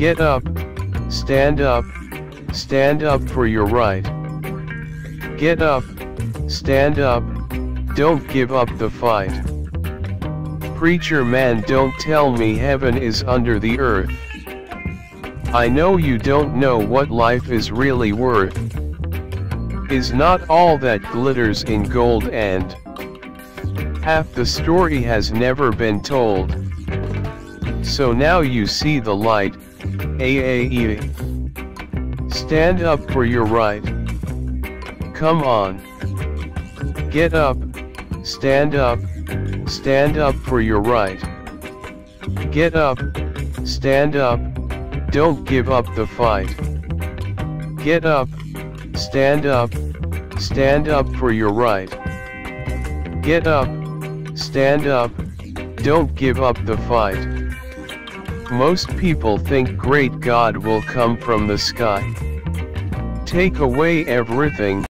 Get up, stand up, stand up for your right. Get up, stand up, don't give up the fight. Preacher man don't tell me heaven is under the earth. I know you don't know what life is really worth. Is not all that glitters in gold and half the story has never been told. So now you see the light, AAE. Stand up for your right. Come on. Get up, stand up, stand up for your right. Get up, stand up, don't give up the fight. Get up, stand up, stand up for your right. Get up, stand up, don't give up the fight. Most people think great God will come from the sky. Take away everything,